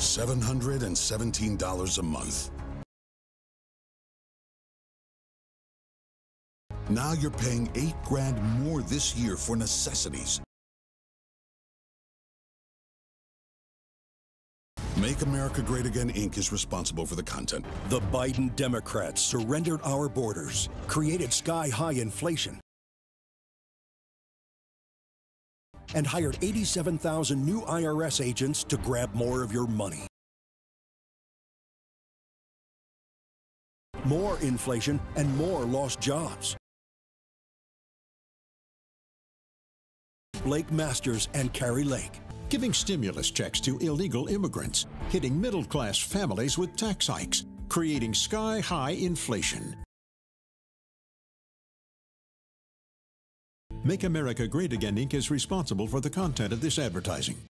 $717 a month. Now you're paying eight grand more this year for necessities. Make America Great Again Inc. is responsible for the content. The Biden Democrats surrendered our borders, created sky high inflation, and hired 87,000 new IRS agents to grab more of your money. More inflation and more lost jobs. Blake Masters and Kari Lake. Giving stimulus checks to illegal immigrants, hitting middle class families with tax hikes, creating sky high inflation. Make America Great Again Inc. is responsible for the content of this advertising.